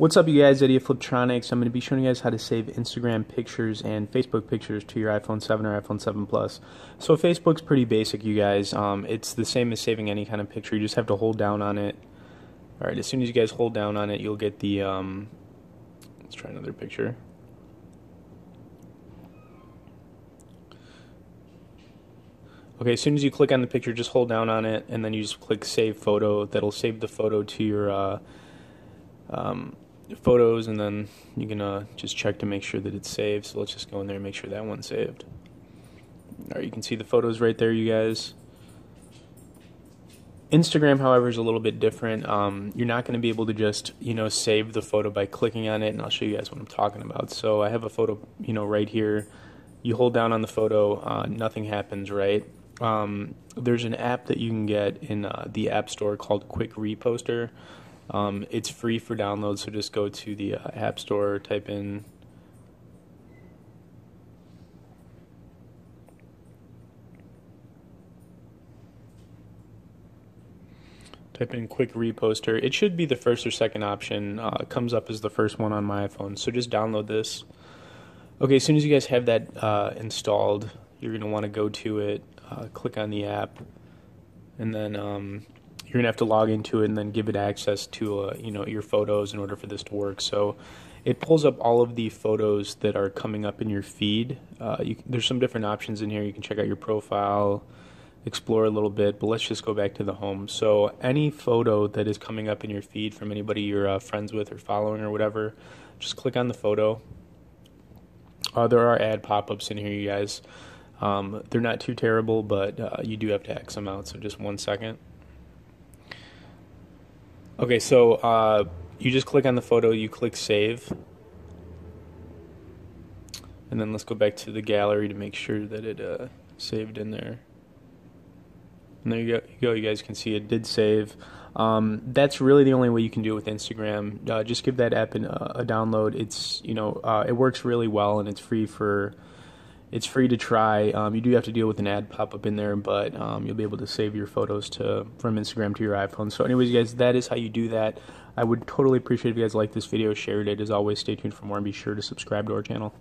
What's up, you guys? Eddie of Fliptroniks. I'm going to be showing you guys how to save Instagram pictures and Facebook pictures to your iPhone 7 or iPhone 7 Plus. So Facebook's pretty basic, you guys. Um, it's the same as saving any kind of picture. You just have to hold down on it. All right, as soon as you guys hold down on it, you'll get the. Um, let's try another picture. Okay, as soon as you click on the picture, just hold down on it, and then you just click Save Photo. That'll save the photo to your. Uh, um, photos and then you can uh, just check to make sure that it's saved. So let's just go in there and make sure that one's saved. Alright, you can see the photos right there, you guys. Instagram, however, is a little bit different. Um, you're not going to be able to just, you know, save the photo by clicking on it, and I'll show you guys what I'm talking about. So I have a photo, you know, right here. You hold down on the photo, uh, nothing happens, right? Um, there's an app that you can get in uh, the App Store called Quick Reposter. Um, it's free for download, so just go to the uh, App Store, type in type in quick reposter. It should be the first or second option. Uh, comes up as the first one on my iPhone. So just download this. Okay, as soon as you guys have that uh, installed, you're going to want to go to it, uh, click on the app, and then um, you're gonna have to log into it and then give it access to uh, you know your photos in order for this to work. So it pulls up all of the photos that are coming up in your feed. Uh, you, there's some different options in here. You can check out your profile, explore a little bit, but let's just go back to the home. So any photo that is coming up in your feed from anybody you're uh, friends with or following or whatever, just click on the photo. Uh, there are ad pop-ups in here, you guys. Um, they're not too terrible, but uh, you do have to X them out. So just one second. Okay, so uh, you just click on the photo, you click save. And then let's go back to the gallery to make sure that it uh, saved in there. And there you go, you guys can see it did save. Um, that's really the only way you can do it with Instagram. Uh, just give that app an, uh, a download. It's you know uh, it works really well and it's free for it's free to try. Um, you do have to deal with an ad pop up in there, but um, you'll be able to save your photos to from Instagram to your iPhone. So, anyways, guys, that is how you do that. I would totally appreciate if you guys like this video, shared it. As always, stay tuned for more and be sure to subscribe to our channel.